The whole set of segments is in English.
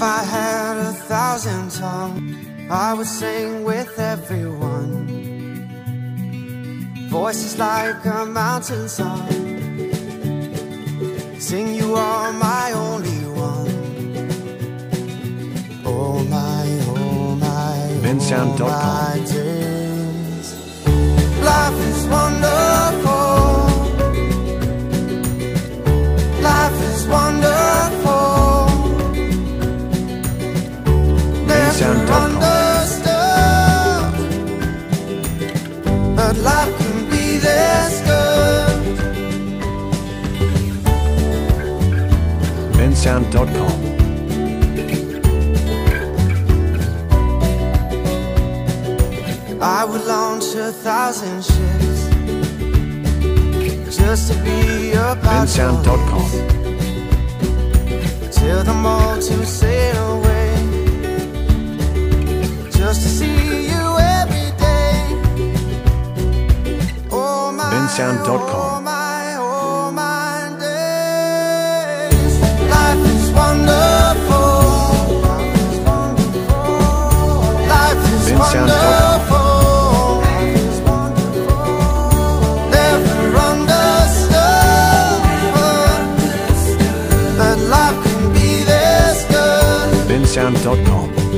If I had a thousand tongues, I would sing with everyone. Voices like a mountain song. Sing you are my only one. Oh my, oh my, oh my days. Life is wonderful. bensound.com. I would launch a thousand ships just to be about bensound.com. yours. Tell them all to sail away just to see you every day. Oh my, bensound.com. bensound.com.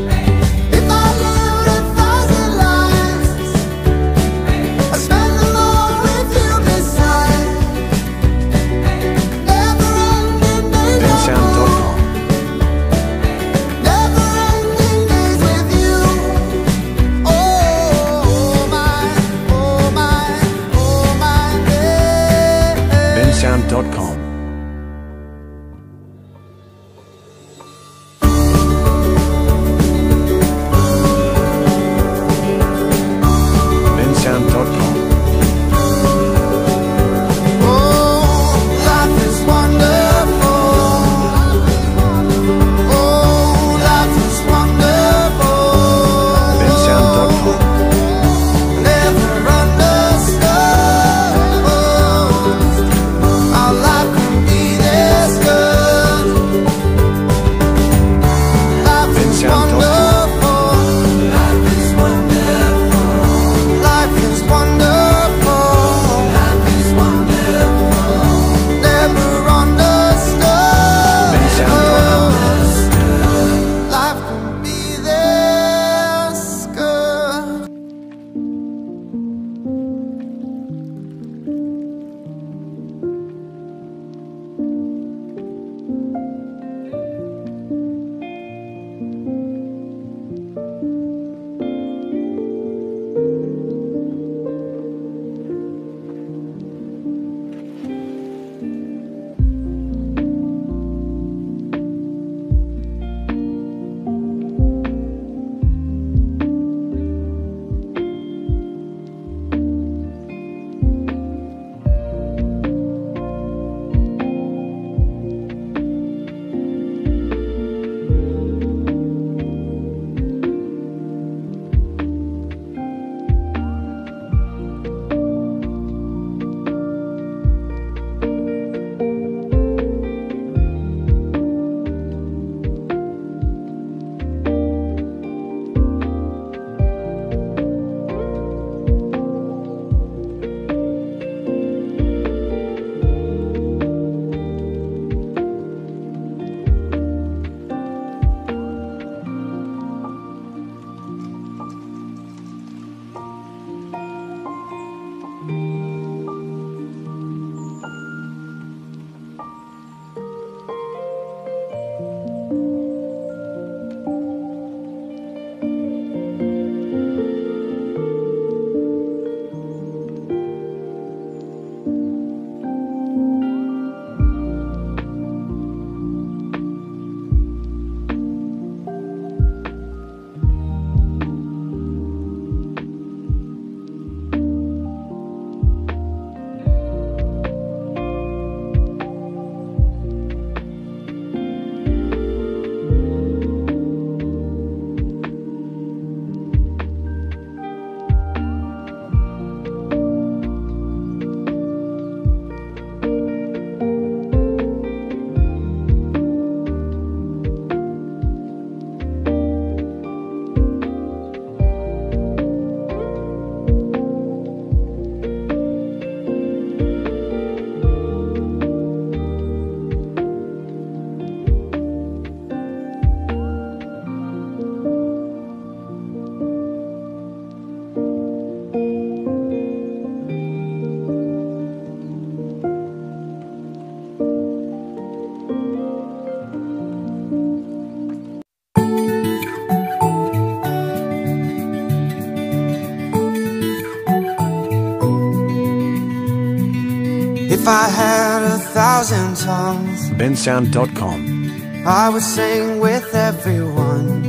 I had a thousand tongues, bensound.com. I would sing with everyone.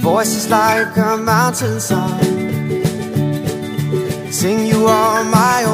Voices like a mountain song. Sing you all my own.